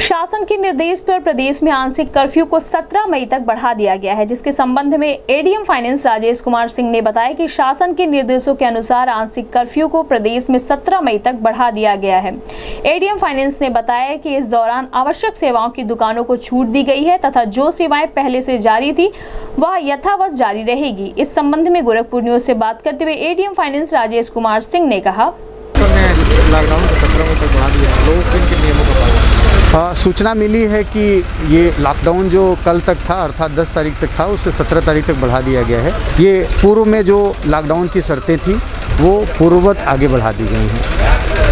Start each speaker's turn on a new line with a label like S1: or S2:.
S1: शासन के निर्देश पर प्रदेश में आंशिक कर्फ्यू को 17 मई तक बढ़ा दिया गया है, जिसके संबंध में एडीएम फाइनेंस राजेश कुमार सिंह ने बताया कि शासन के निर्देशों के अनुसार आंशिक कर्फ्यू को प्रदेश में 17 मई तक बढ़ा दिया गया है। एडीएम फाइनेंस ने बताया कि इस दौरान आवश्यक सेवाओं की दुकानों को छूट दी गई है तथा जो सेवाएँ पहले से जारी थी, वह यथावत जारी रहेगी। इस संबंध में गोरखपुर न्यूज़ से बात करते हुए एडीएम फाइनेंस राजेश कुमार सिंह ने कहा
S2: लॉकडाउन को सत्रह मई तक बढ़ा दिया पालन
S3: हाँ, सूचना मिली है कि ये लॉकडाउन जो कल तक था अर्थात 10 तारीख तक था उसे 17 तारीख तक बढ़ा दिया गया है। ये पूर्व में जो लॉकडाउन की शर्तें थी वो पूर्ववत आगे बढ़ा दी गई हैं।